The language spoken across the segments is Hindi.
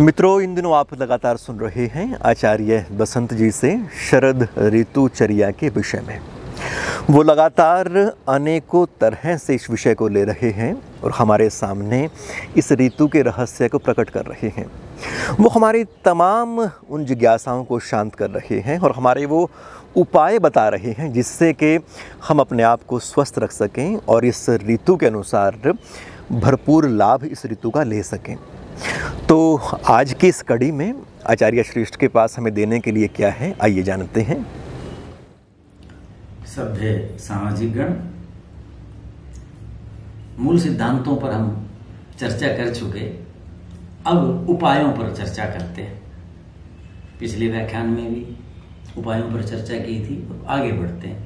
मित्रों, इन दिनों आप लगातार सुन रहे हैं आचार्य बसंत जी से शरद ऋतुचर्या के विषय में। वो लगातार अनेकों तरह से इस विषय को ले रहे हैं और हमारे सामने इस ऋतु के रहस्य को प्रकट कर रहे हैं। वो हमारी तमाम उन जिज्ञासाओं को शांत कर रहे हैं और हमारे वो उपाय बता रहे हैं जिससे कि हम अपने आप को स्वस्थ रख सकें और इस ऋतु के अनुसार भरपूर लाभ इस ऋतु का ले सकें। तो आज की इस कड़ी में आचार्य श्रेष्ठ के पास हमें देने के लिए क्या है, आइए जानते हैं। सभ्य सामाजिक गण, मूल सिद्धांतों पर हम चर्चा कर चुके, अब उपायों पर चर्चा करते हैं। पिछले व्याख्यान में भी उपायों पर चर्चा की थी और आगे बढ़ते हैं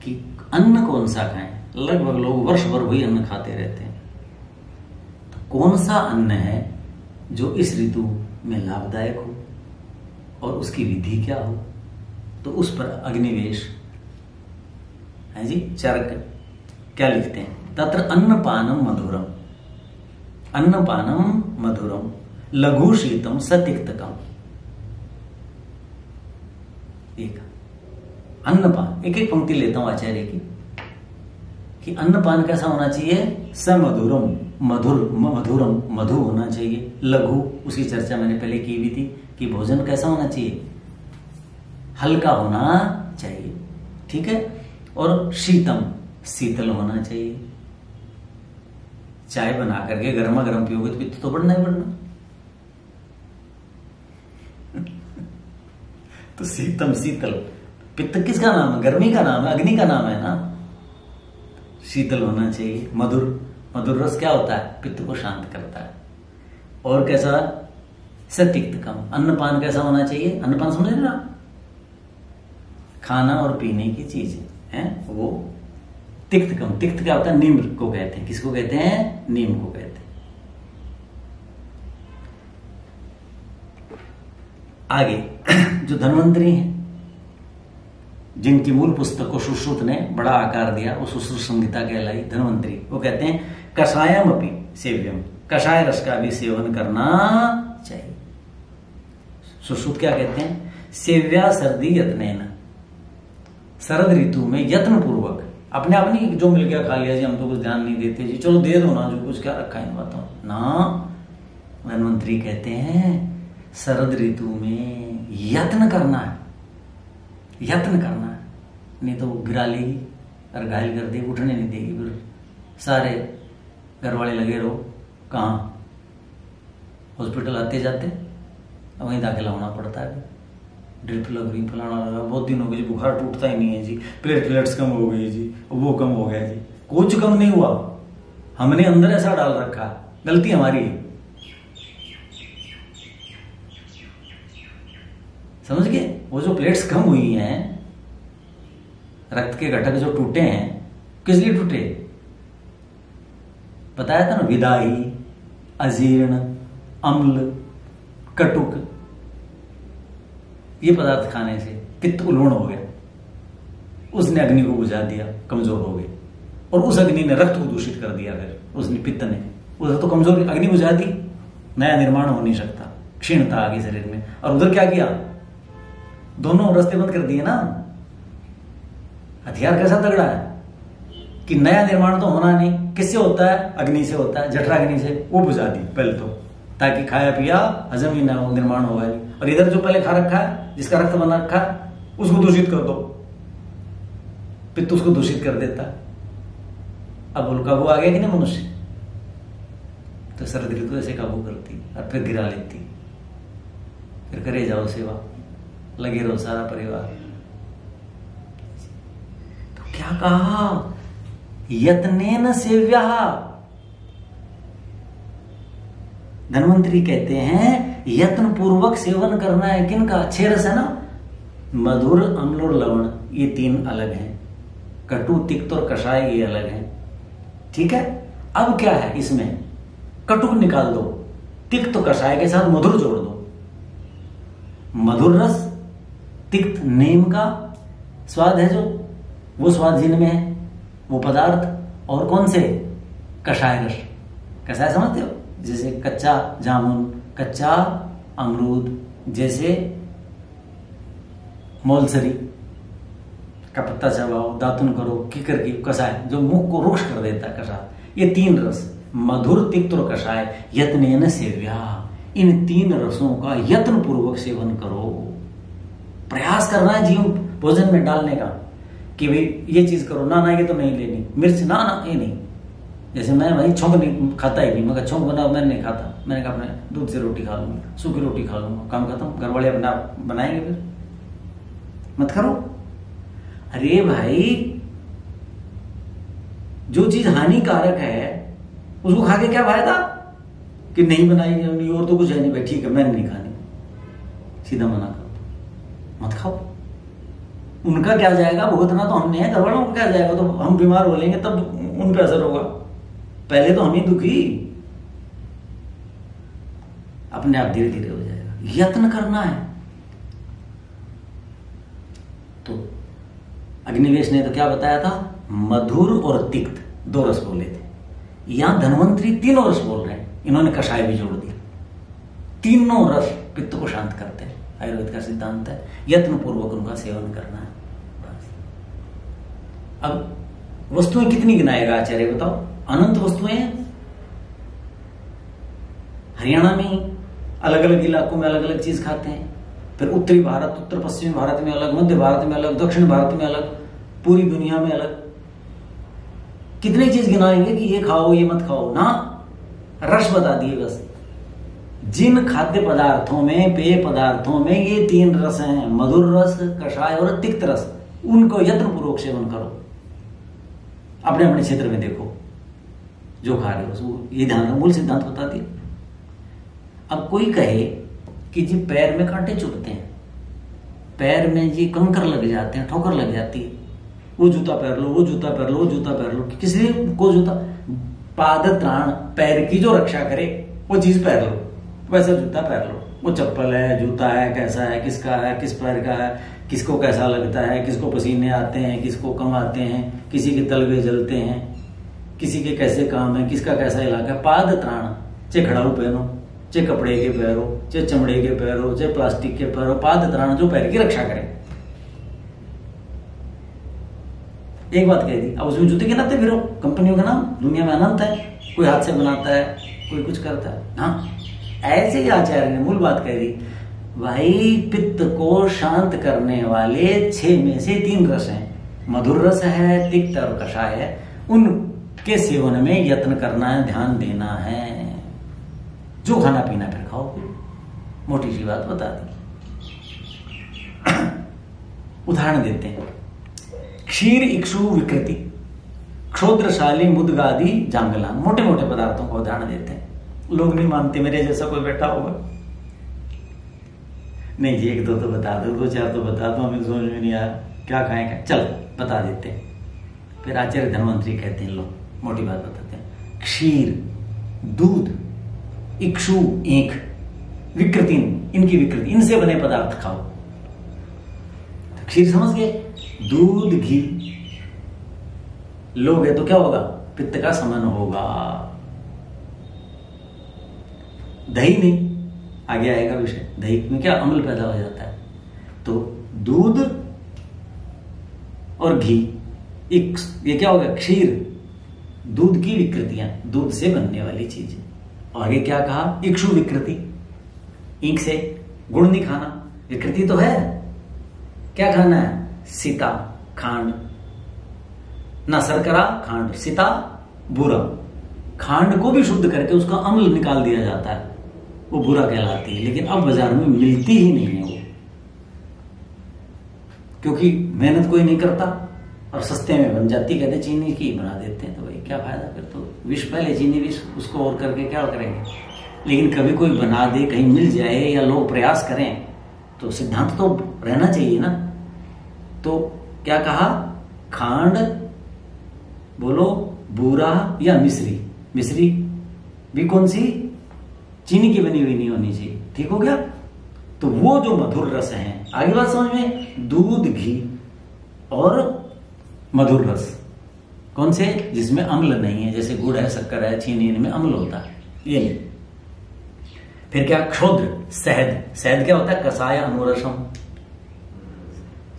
कि अन्न कौन सा खाएँ? लगभग लोग वर्ष भर वही अन्न खाते रहते हैं। तो कौन सा अन्न है जो इस ऋतु में लाभदायक हो और उसकी विधि क्या हो तो उस पर अग्निवेश, है जी चरक क्या लिखते हैं? तत्र अन्नपानम मधुरम अन्नपानम मधुरम लघु शीतम सतिक्तकम एक अन्नपान, एक एक पंक्ति लेता हूँ आचार्य की, कि अन्नपान कैसा होना चाहिए? समधुरम। मधुर मधुरम, मधु होना चाहिए। लघु उसकी चर्चा मैंने पहले की भी थी कि भोजन कैसा होना चाहिए। हल्का होना चाहिए, ठीक है? और शीतम, शीतल होना चाहिए। चाय बना करके गर्मा गर्म पियोगे तो पित्त तो बढ़ना ही बढ़ना। तो शीतम, शीतल। पित्त किसका नाम है? गर्मी का नाम है, अग्नि का नाम है ना? शीतल होना चाहिए, मधुर। मधुर रस क्या होता है? पित्त को शांत करता है। और कैसा? सतिक्त कम। अन्नपान कैसा होना चाहिए? अन्नपान समझ रहे ना खाना और पीने की चीज़, है? वो तिक्त कम। तिक्त क्या होता है? नीम को कहते हैं। किसको कहते हैं? नीम को कहते हैं। आगे, जो धनवंतरी हैं, जिनकी मूल पुस्तक को सुश्रुत ने बड़ा आकार दिया, वो सुश्रुत संहिता कहलाई धनवंतरी। वो कहते हैं कषायम अपनी सेव्यम। कषाय रस का भी सेवन करना चाहिए। सुश्रुत क्या कहते हैं? सेव्या सर्दी यत्न शरद ऋतु में यत्न पूर्वक अपने आप नहीं जो मिल गया खा लिया जी, हम तो कुछ ध्यान नहीं देते जी। चलो दे दो ना, जो कुछ क्या रखा है बताओ ना धनवंतरी कहते हैं, शरद ऋतु में यत्न करना है। यत्न करना है। नहीं तो गिरा लेगी और घायल कर देगी उठने नहीं देगी, फिर सारे घर वाले लगे रहो। कहाँ? हॉस्पिटल आते जाते वहीं दाखिला होना पड़ता है। ड्रिप लग रही, फलाना लगा, बहुत दिन हो गए जी, बुखार टूटता ही नहीं है जी प्लेटलेट्स कम हो गई जी वो कम हो गया जी। कुछ कम नहीं हुआ। हमने अंदर ऐसा डाल रखा, गलती हमारी है। समझ गए? वो जो प्लेट्स कम हुई हैं, रक्त के घटक जो टूटे हैं, किस लिए टूटे? बताया था ना, विदाई, अजीर्ण, अम्ल, कटुक। ये पदार्थ खाने से पित्त उल्बण हो गया। उसने अग्नि को बुझा दिया, कमज़ोर हो गए। और उस अग्नि ने रक्त को दूषित कर दिया फिर, उसने पित्त ने। उधर तो कमज़ोर, अग्नि बुझा दी। नया निर्माण हो नहीं सकता। क्षीणता आ गई शरीर में। और उधर क्या किया? दोनों रास्ते बंद कर दिए ना। हथियार कैसा तगड़ा है? कि नया निर्माण तो होना नहीं। किससे होता है? अग्नि से होता है। जठरा अग्नि से। वो बुझा दी पहले तो। ताकि खाया पिया, हजम ही ना हो, निर्माण होगा और इधर जो पहले खा रखा है, जिसका रक्त बना रखा है, उसको दूषित कर दो। पित्त उसको दूषित कर देता। अब वो काबू आ गया कि नहीं मनुष्य? तो शरद ऋतु ऐसे काबू करती, और फिर गिरा लेती। फिर करे जाओ सेवा। लगे रहो सारा परिवार। तो क्या कहा? यत्न सेव्या। धनवंतरी कहते हैं यत्न पूर्वक सेवन करना है किनका? अच्छे रस है ना मधुर, अम्ल और लवण, ये तीन अलग हैं। कटु, तिक्त और कषाय, ये अलग हैं। ठीक है? अब क्या है इसमें? कटुक निकाल दो, तिक्त कषाय के साथ मधुर जोड़ दो। मधुर रस, तिक्त, नीम का स्वाद है जो, वो स्वाद जिनमें है। वो पदार्थ और कौन से? कषाय रस। कषाय समझते हो? जैसे कच्चा जामुन, कच्चा अमरूद, जैसे मोलसरी। का पत्ता चबाओ, दातुन करो किकर की कषाय, जो मुख को रुक्ष कर देता है कषाय। ये तीन रस, मधुर तिक्त कषाय यत्न सेव्या। इन तीन रसों का यत्न पूर्वक सेवन करो। प्रयास करना है जीव भोजन में डालने का। कि भाई, ये चीज़ करो, ना ना, ये तो नहीं लेनी। मिर्च ना ना, ये नहीं। जैसे मैं भाई छोंक नहीं खाता ही नहीं मगर छोंक बना, मैंने नहीं खाता। मैंने कहा, अपने दूध से रोटी खा लूँगा, सूखी रोटी खा लूँगा। काम खत्म घर वाले अपना बनाएँगे फिर। मत करो। अरे भाई, जो चीज़ हानिकारक है, उसको खा के क्या फ़ायदा? कि नहीं बनाई और तो कुछ है नहीं। भाई, ठीक है, मैंने नहीं खानी। सीधा मना करो। मत खाओ। उनका क्या जाएगा? भुगतना तो हमने है घर वालों को क्या जाएगा? तो हम बीमार हो लेंगे, तब उन पर असर होगा। पहले तो हम ही दुखी अपने आप धीरे धीरे हो जाएगा। यत्न करना है। तो अग्निवेश ने तो क्या बताया था? मधुर और तिक्त दो रस बोले थे। यहाँ धनवंतरी तीनों रस बोल रहे हैं। इन्होंने कषाय भी जोड़ दिया। तीनों रस पित्त को शांत करते हैं। आयुर्वेद का सिद्धांत है यत्न पूर्वक उनका सेवन करना है। अब वस्तुएँ कितनी गिनाएगा आचार्य, बताओ? अनंत वस्तुएँ हरियाणा में अलग अलग इलाकों में अलग अलग चीज़ खाते हैं। फिर उत्तरी भारत, उत्तर पश्चिमी भारत में अलग, मध्य भारत में अलग, दक्षिण भारत में अलग, पूरी दुनिया में अलग। कितनी चीज़ गिनाएँगे कि ये खाओ, ये मत खाओ? ना, रस बता दिए बस। जिन खाद्य पदार्थों में, पेय पदार्थों में ये तीन रस हैं, मधुर रस, कषाय और तिक्त रस, उनको यत्न पूर्वक सेवन करो। अपने अपने क्षेत्र में देखो, जो खा रहे हो ये ध्यान मूल सिद्धांत बता दिया। अब कोई कहे कि जी पैर में कांटे चुभते हैं, पैर में जी कंकर लग जाते हैं, ठोकर लग जाती है। वो जूता पहन लो, वो जूता पहन लो, वो जूता पहन लो किसी को जूता? पाद त्राण पैर की जो रक्षा करे, वो चीज़ पहन लो। वैसा जूता पहन लो। वो चप्पल है, जूता है, कैसा है, किसका है, किस पैर का है किसको कैसा लगता है, किसको पसीने आते हैं, किसको कम आते हैं, किसी के तलवे जलते हैं, किसी के कैसे काम है, किसका कैसा इलाका है, पाद त्राण चाहे खड़ाऊ पहनो, चाहे कपड़े के पैरो, चाहे चमड़े के पैरो, चाहे प्लास्टिक के पैरो, पाद त्राण जो पैर की रक्षा करे। एक बात कह दी, अब उसमें जूते के नाते फिर, कंपनियों का नाम, दुनिया में अनंत है, कोई हाथ से बनाता है, कोई कुछ करता है हाँ ऐसे ही आचार्य ने मूल बात कह दी भाई पित्त को शांत करने वाले छह में से तीन रस हैं। मधुर रस है, तिक्त और कषाय है। उनके सेवन में यत्न करना है ध्यान देना है। जो खाना पीना फिर खाओ। मोटी सी बात बता दी। उदाहरण देते हैं। क्षीर, इक्षु, विकृति। क्षोद्रशाली मुदगादी जांगला मोटे मोटे पदार्थों का उदाहरण देते हैं। लोग नहीं मानते मेरे जैसा कोई बैठा होगा। नहीं जी, एक दो तो बता दो दो चार तो बता दो, हमें समझ में नहीं आया क्या खाएँ क्या चल, बता देते हैं। फिर आचार्य धनवंतरी कहते हैं लोग मोटी बात बताते हैं। क्षीर, दूध, इक्षु ईख विकृति इनकी विकृति, इनसे बने पदार्थ खाओ। तो क्षीर समझ गए? दूध, घी। लोगे तो क्या होगा? पित्त का समन होगा। दही नहीं आगे आएगा विषय। दही में क्या अम्ल पैदा हो जाता है? तो दूध और घी, एक, ये क्या होगा क्षीर। दूध की विकृतियाँ, दूध से बनने वाली चीज़। आगे क्या कहा? इक्षु विकृति। ईंक से गुड़ नहीं खाना। विकृति तो है। क्या खाना है? सीता, खांड। ना सरकरा खांड। सीता, बुरा। खांड को भी शुद्ध करके उसका अम्ल निकाल दिया जाता है। वो बुरा कहलाती है, लेकिन अब बाज़ार में मिलती ही नहीं है वो। क्योंकि मेहनत कोई नहीं करता और सस्ते में बन जाती, कहते चीनी की बना देते हैं तो भाई क्या फ़ायदा फिर तो। विष पहले चीनी विष उसको और करके क्या करेंगे? लेकिन कभी कोई बना दे, कहीं मिल जाए या लोग प्रयास करें तो सिद्धांत तो रहना चाहिए ना। तो क्या कहा? खांड, बोलो, बूरा या मिश्री। मिश्री भी कौन सी? चीनी की बनी हुई नहीं होनी चाहिए। ठीक हो गया? तो वो जो मधुर रस है, आगे बात समझ में? दूध, घी और मधुर रस। कौन से? जिसमें अम्ल नहीं है, जैसे गुड़ है, शक्कर है, चीनी, इनमें अम्ल होता है। ये नहीं फिर क्या? क्षुद्र, शहद। शहद क्या होता है? कसाय, अनुरसम।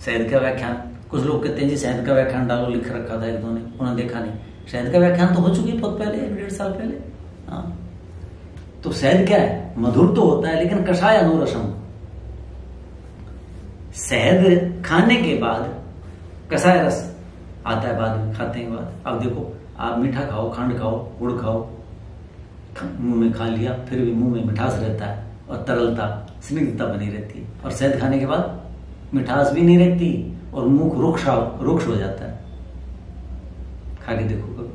शहद का व्याख्यान। कुछ लोग कहते हैं जी, शहद का व्याख्यान डालो, लिख रखा था एक दो ने। उन्होंने देखा नहीं। शहद का व्याख्यान तो हो चुकी है बहुत पहले एक डेढ़ साल पहले। हाँ। तो शहद क्या है? मधुर तो होता है, लेकिन कषाय अनुरसम शहद खाने के बाद कसाय रस आता है बाद में, खाते के बाद। अब देखो, आप मीठा खाओ, खंड खाओ, गुड़ खाओ मुँह में खा लिया, फिर भी मुँह में मिठास रहता है और तरलता, स्निग्धता बनी रहती है। और शहद खाने के बाद मिठास भी नहीं रहती और मुख रुक्ष रुक्ष हो जाता है। खा के देखो,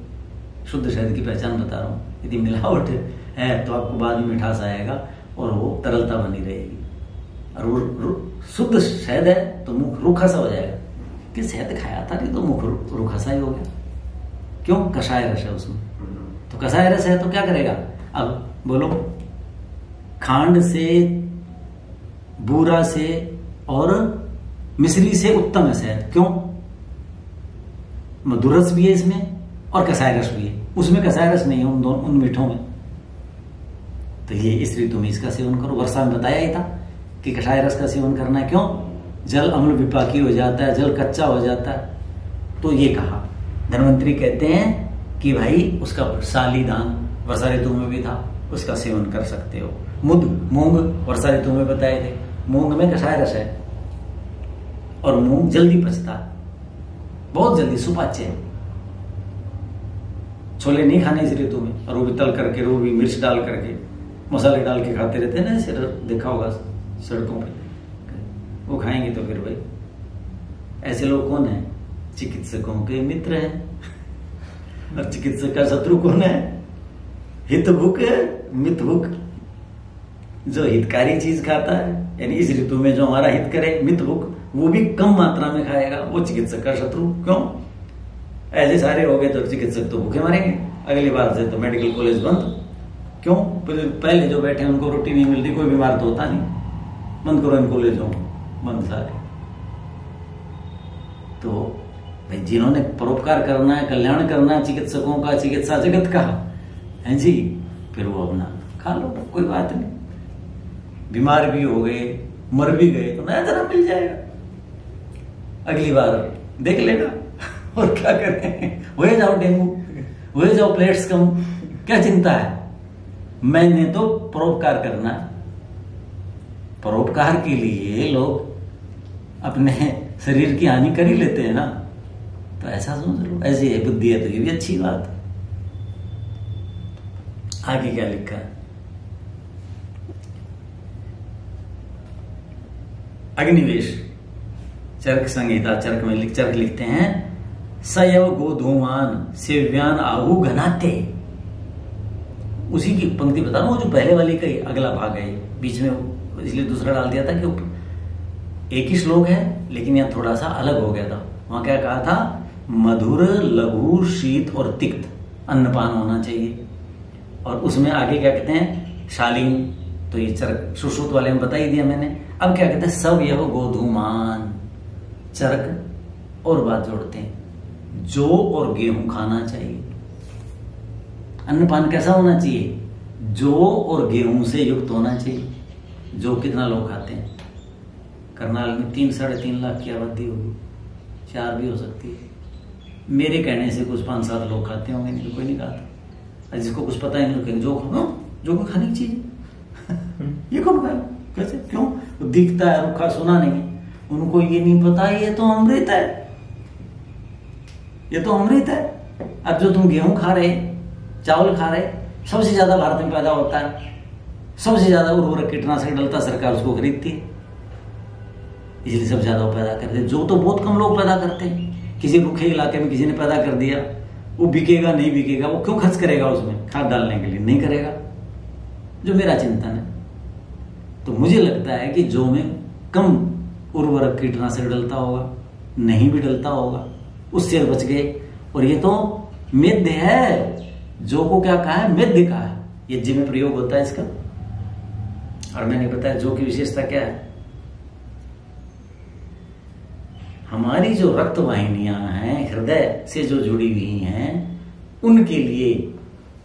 शुद्ध शहद की पहचान बता रहा हूँ। यदि मिलावट है तो आपको बाद में मिठास आएगा और वो तरलता बनी रहेगी। और शुद्ध शहद है तो मुख रूखा सा हो जाएगा। कि शहद खाया था नहीं तो मुख रूखा सा ही हो गया? क्यों? कषाय रस है उसमें। तो कषाय रस है तो क्या करेगा? अब बोलो, खांड से, बूरा से और मिश्री से उत्तम है शहद। क्यों? मधुरस भी है इसमें और कसाय रस भी है। उसमें कसाय रस नहीं है, उन दोनों, उन मीठों में। तो ये इस ऋतु में इसका सेवन करो। वर्षा में बताया ही था कि कषाय रस का सेवन करना है। क्यों? जल अम्ल विपाकी हो जाता है, जल कच्चा हो जाता है। तो ये कहा। धनवंतरी कहते हैं कि भाई, उसका साली दान वर्षा ऋतु में भी था, उसका सेवन कर सकते हो। मुद, मूंग वर्षा ऋतु में बताए थे। मूंग में कषाय रस है और मूंग जल्दी पचता बहुत जल्दी, सुपाच्य है। छोले नहीं खाने इस ऋतु में और वो भी तल करके, वो भी मिर्च डाल करके। मसाले डाल के खाते रहते हैं ना ऐसे देखा होगा सड़कों पे। वो खाएँगे तो फिर भाई। ऐसे लोग कौन है? चिकित्सकों के मित्र हैं। और चिकित्सक का शत्रु कौन है? हित भूख मित भूख जो हितकारी चीज़ खाता है, यानी इस ऋतु में जो हमारा हित करे मित भूख वो भी कम मात्रा में खाएगा। वो चिकित्सक का शत्रु। क्यों? ऐसे सारे हो गए तो चिकित्सक तो भूखे मारेंगे। अगली बार से तो मेडिकल कॉलेज बंद। क्यों? पहले जो बैठे उनको रोटी नहीं मिलती, कोई बीमार तो होता नहीं। बंद करो इनको ले जाओ। बंद सारे। तो भाई, जिन्होंने परोपकार करना है, कल्याण करना है, चिकित्सकों का, चिकित्सा जगत का, है जी, फिर वो अपना खा लो, कोई बात नहीं। बीमार भी हो गए, मर भी गए तो नया जन्म मिल जाएगा। अगली बार देख लेगा। और क्या करें? वही जाओ डेंगू, वही जाओ प्लेट्स कम। क्या चिंता है? मैंने तो परोपकार करना। परोपकार के लिए लोग अपने शरीर की हानि कर ही लेते हैं ना। तो ऐसा समझ लो, ऐसी है बुद्धि है तो ये भी अच्छी बात। है आगे क्या लिखा है? अग्निवेश, चरक संहिता, चरक में लिख चरक लिखते हैं, सयव गोधूमान, सेव्यान आहु घनाते उसी की पंक्ति बता रहा हूँ जो पहले वाली का अगला भाग है, बीच में इसलिए दूसरा डाल दिया था कि एक ही श्लोक है, लेकिन यहाँ थोड़ा सा अलग हो गया था। वहाँ क्या कहा था? मधुर, लघु, शीत और तिक्त, अन्नपान होना चाहिए। और उसमें आगे क्या कहते हैं? शालीन। तो ये चरक, सुश्रुत वाले में बता ही दिया मैंने। अब क्या कहते हैं? सब यह गोधूमान। चरक और बात जोड़ते हैं। जो और गेहूँ खाना चाहिए। अन्नपान कैसा होना चाहिए? जो और गेहूँ से युक्त होना चाहिए। जो कितना लोग खाते हैं। करनाल में तीन, साढ़े तीन लाख की आबादी होगी। चार भी हो सकती है। मेरे कहने से कुछ पाँच, सात लोग खाते होंगे, नहीं तो कोई नहीं खाता। जिसको कुछ पता ही नहीं कहेंगे, जो खाओ जो को खाने की चीज़ ये कौन खाए कैसे? क्यों? दिखता है, रुखा सुना नहीं उनको ये नहीं पता, ये तो अमृत है। ये तो अमृत है। अब जो तुम गेहूँ खा रहे चावल खा रहे, सबसे ज़्यादा भारत में पैदा होता है। सबसे ज़्यादा उर्वरक कीटनाशक डलता सरकार उसको खरीदती है। इसलिए सबसे ज़्यादा पैदा करते हैं। जो तो बहुत कम लोग पैदा करते हैं। किसी भूखे इलाके में किसी ने पैदा कर दिया, वो बिकेगा, नहीं बिकेगा, वो क्यों खर्च करेगा उसमें? खाद डालने के लिए नहीं करेगा। जो मेरा चिंतन है। तो मुझे लगता है कि जो में कम उर्वरक कीटनाशक डलता होगा, नहीं भी डलता होगा, उससे बच गए। और ये तो मिद्य है। जो को क्या कहा है? मिद्य कहा है। ये जी में प्रयोग होता है इसका। और मैंने बताया, जो की विशेषता क्या है? हमारी जो रक्त वाहिनियाँ हैं, हृदय से जो जुड़ी हुई हैं, उनके लिए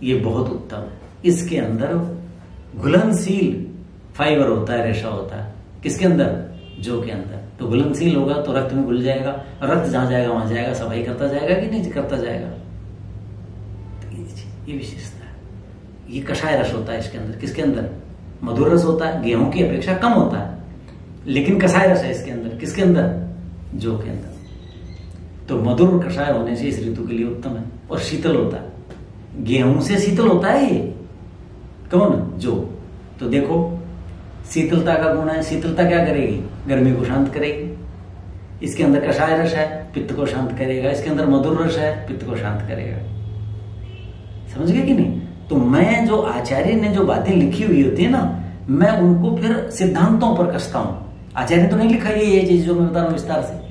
ये बहुत उत्तम है। इसके अंदर घुलनशील फाइबर होता है, रेशा होता है। किसके अंदर? जो के अंदर। तो घुलनशील होगा तो रक्त में घुल जाएगा। रक्त जहाँ जाएगा, वहाँ जाएगा। सफ़ाई करता जाएगा कि नहीं करता जाएगा? ये विशेषता है। ये कषाय रस होता है इसके अंदर। किसके अंदर? मधुर रस होता है, गेहूँ की अपेक्षा कम होता है। लेकिन कषाय रस है इसके अंदर। किसके अंदर? जो के अंदर। तो मधुर और कषाय होने से इस ऋतु के लिए उत्तम है और शीतल होता है। गेहूँ से शीतल होता है ये। कौन जो। तो देखो, शीतलता का गुण है। शीतलता क्या करेगी? गर्मी को शांत करेगी। इसके अंदर कषाय रस है, पित्त को शांत करेगा। इसके अंदर मधुर रस है, पित्त को शांत करेगा। समझ गए कि नहीं? तो मैं जो आचार्य ने जो बातें लिखी हुई होती है ना, मैं उनको फिर सिद्धांतों पर कसता हूँ। आचार्य तो नहीं लिखा ये चीज़ जो मैं बता रहा हूँ विस्तार से।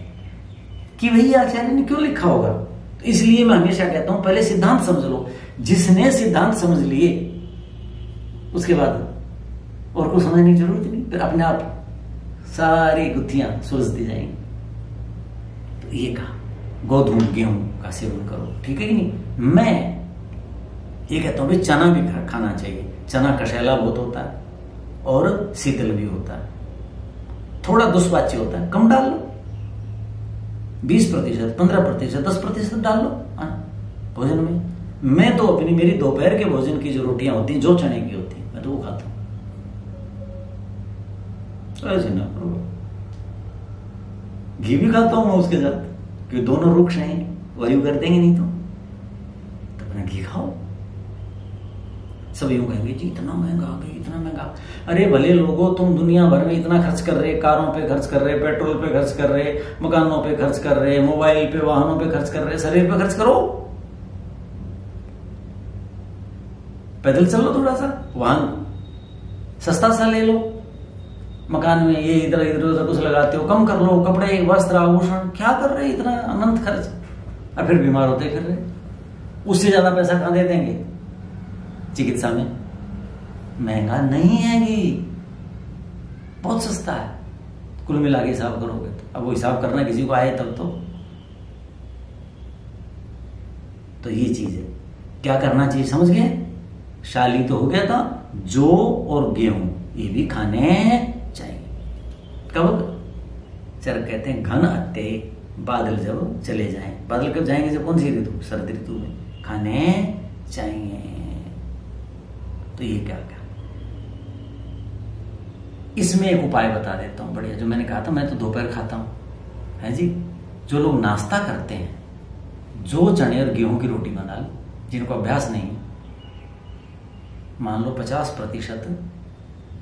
कि भाई आचार्य ने क्यों लिखा होगा? तो इसलिए मैं हमेशा कहता हूँ, पहले सिद्धांत समझ लो। जिसने सिद्धांत समझ लिए, उसके बाद और कुछ समझने की ज़रूरत नहीं, फिर अपने आप सारी गुत्थियाँ सुलझती जाएँगी। तो ये कहा गोधूम गेहूँ का सेवन करो। ठीक है कि नहीं? मैं ये कहता हूँ भाई चना भी खाना चाहिए। चना कशैला बहुत होता है और शीतल भी होता है। थोड़ा दुष्पाच्य होता है कम डाल लो। बीस प्रतिशत पंद्रह प्रतिशत दस प्रतिशत डाल लो। हाँ, भोजन में। मैं तो अपनी मेरी दोपहर के भोजन की जो रोटियाँ होती हैं जो चने की होती हैं मैं तो वो खाता हूँ। ऐसे ना करो। घी भी खाता हूँ मैं उसके साथ क्योंकि दोनों रुक्ष हैं वायु कर देंगे नहीं तो, तो अपना घी खाओ। सब यूँ कहेंगे, जी, इतना महँगा, भाई, इतना महँगा। अरे, भले लोगों, तुम दुनिया भर में इतना खर्च कर रहे, कारों पे खर्च कर रहे, पेट्रोल पे खर्च कर रहे, मकानों पे खर्च कर रहे, मोबाइल पे, वाहनों पे खर्च कर रहे शरीर पे खर्च करो। पैदल चलो थोड़ा सा, वाहन, सस्ता सा ले लो। मकान में ये इधर इधर, उधर कुछ लगाते हो, कम कर लो, कपड़े, वस्त्र, आभूषण, क्या कर रहे इतना अनंत खर्च? और फिर बीमार होते फिर रहे। उससे ज़्यादा पैसा कहाँ दे देंगे? चिकित्सा में? महँगा नहीं है ये बहुत सस्ता है। कुल मिला के हिसाब करोगे तो। अब वो हिसाब करना किसी को आए तब तो। तो ये चीज़ है। क्या करना चाहिए, समझ गए? शाली तो हो गया था, जो और गेहूँ, ये भी खाने चाहिए। कब? चर कहते हैं, घन अत्ते बादल जब चले जाएँ। बादल कब जाएँगे? जब कौन सी ऋतु? शरद ऋतु में। खाने चाहिए। तो ये क्या क्या? इसमें एक उपाय बता देता हूँ, बढ़िया। जो मैंने कहा था, मैं तो दोपहर खाता हूँ। है जी? जो लोग नाश्ता करते हैं, जो चने और गेहूँ की रोटी बना लो, जिनको अभ्यास नहीं, मान लो पचास प्रतिशत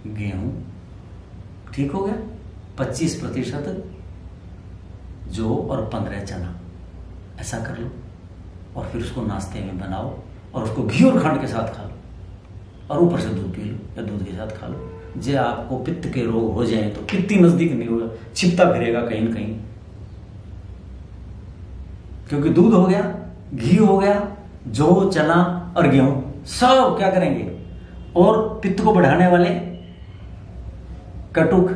गेहूँ, ठीक हो गया? पच्चीस प्रतिशत जो और पंद्रह चना। ऐसा कर लो, और फिर उसको नाश्ते में बनाओ, और उसको घी और खंड के साथ खा लो। और ऊपर से दूध पी लो या दूध के साथ खा लो। जे आपको पित्त के रोग हो जाए तो पित्ती नज़दीक नहीं होगा छिपता फिरेगा कहीं ना कहीं। क्योंकि दूध हो गया, घी हो गया, जो, चना और गेहूँ, सब क्या करेंगे? और पित्त को बढ़ाने वाले कटुक,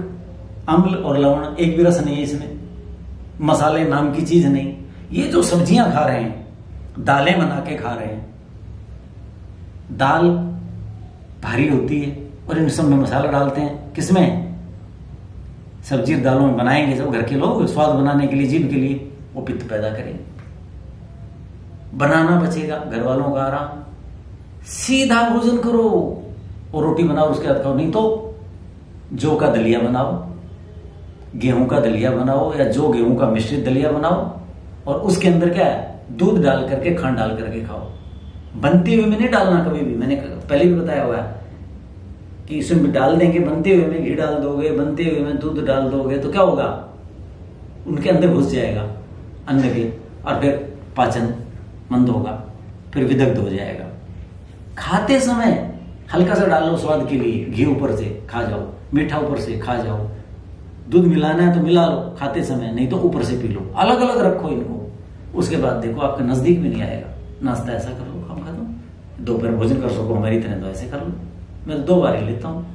अम्ल और लवण, एक भी रस नहीं है इसमें। मसाले नाम की चीज़ नहीं। ये जो सब्ज़ियाँ खा रहे हैं, दालें बना के खा रहे हैं, दाल भारी होती है और इन सब में मसाला डालते हैं। किसमें? सब्ज़ी दालों में बनाएँगे सब। घर के लोग स्वाद बनाने के लिए जीव के लिए वो पित्त पैदा करेंगे। बनाना बचेगा घर वालों का आराम। सीधा भोजन करो और रोटी बनाओ, उसके बाद खाओ। नहीं तो जौ का दलिया बनाओ, गेहूँ का दलिया बनाओ या जो गेहूँ का मिश्रित दलिया बनाओ और उसके अंदर क्या है? दूध डाल करके, खंड डाल करके खाओ। बनते हुए में नहीं डालना कभी भी। मैंने पहले भी बताया हुआ है कि इसमें डाल देंगे, बनते हुए में घी डाल दोगे, बनते हुए में दूध डाल दोगे तो क्या होगा? उनके अंदर घुस जाएगा अन्न के और फिर पाचन मंद होगा, फिर विदग्ध हो जाएगा। खाते समय हल्का सा डाल लो स्वाद के लिए, घी ऊपर से खा जाओ, मीठा ऊपर से खा जाओ। दूध मिलाना है तो मिला लो खाते समय, नहीं तो ऊपर से पी लो। अलग अलग रखो इनको। उसके बाद देखो आपके नज़दीक भी नहीं आएगा। नाश्ता ऐसा कर। दोपहर भोजन कर सको हमारी तरह तो ऐसे कर लो। मैं तो दो बार ही लेता हूँ।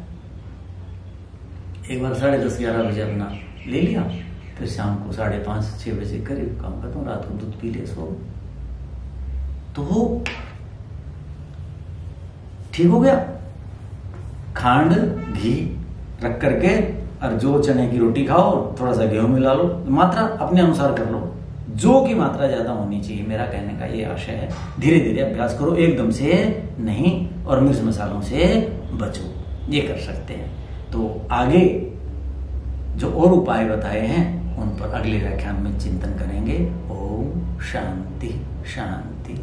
एक बार साढ़े दस, ग्यारह बजे अपना ले लिया, फिर शाम को साढ़े पाँच, छह बजे करीब काम करता हूँ रात को दूध पी लिया, सो तो ठीक हो गया। खांड, घी रख करके, और जो चने की रोटी खाओ, थोड़ा सा गेहूँ मिला लो, मात्रा अपने अनुसार कर लो। जो की मात्रा ज़्यादा होनी चाहिए, मेरा कहने का ये आशय है धीरे धीरे अभ्यास करो, एकदम से नहीं, और मिर्च मसालों से बचो। ये कर सकते हैं। तो आगे जो और उपाय बताए हैं, उन पर अगले व्याख्यान में चिंतन करेंगे। ओम शांति शांति।